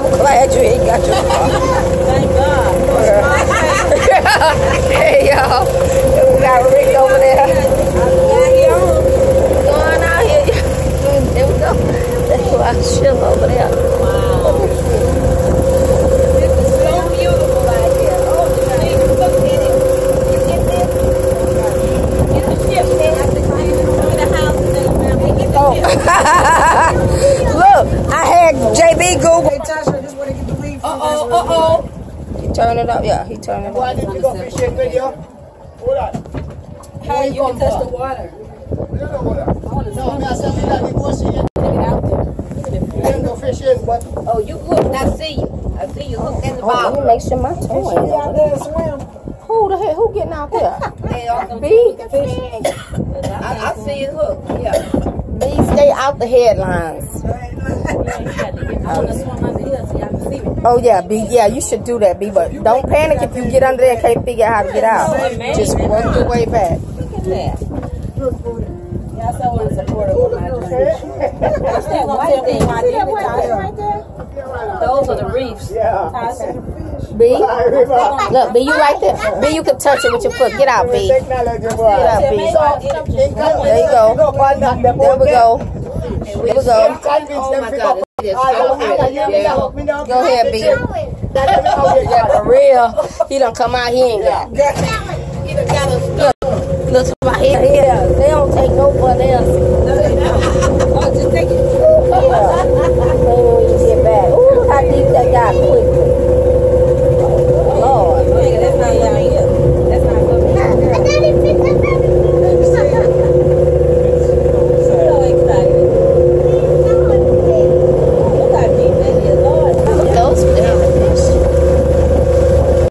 Abu Kulayacu, Ingacu. They get the weed from. Uh-oh, uh-oh. He turned it up. Yeah, he turned it Why up. did you go fishing video? Hold on. How you can touch the water. No, me I said me that negotiate. You didn't go fishing, but Oh, you hooked. I see you. I see you hooked in the Oh, let me make sure my toe ain't out there there. and swim. Who the heck? Who getting out there? They are some B? I, I see it hooked. Yeah. B, stay out the headlines. I want to swim under here so y'all can see me. Oh yeah, B. Yeah, you should do that, B. But don't panic if you get under there and can't figure out how to get out. Just work your way back. Yeah. Yes, I want to support it with my drink. What's that white thing? right there? Those are the reefs. yeah. B. Look, B. You right there. B. You can touch it with your foot. Get out, B. Get Technology, boy. out, B. There you go. No, man, that them There we go. There we go. Oh my God, go. it is I so don't- I don't- good. me now- Go ahead, B. Out here, Yeah, for real. He done come out. He ain't got. He done got us Look, look right here. here. They don't take no fun else.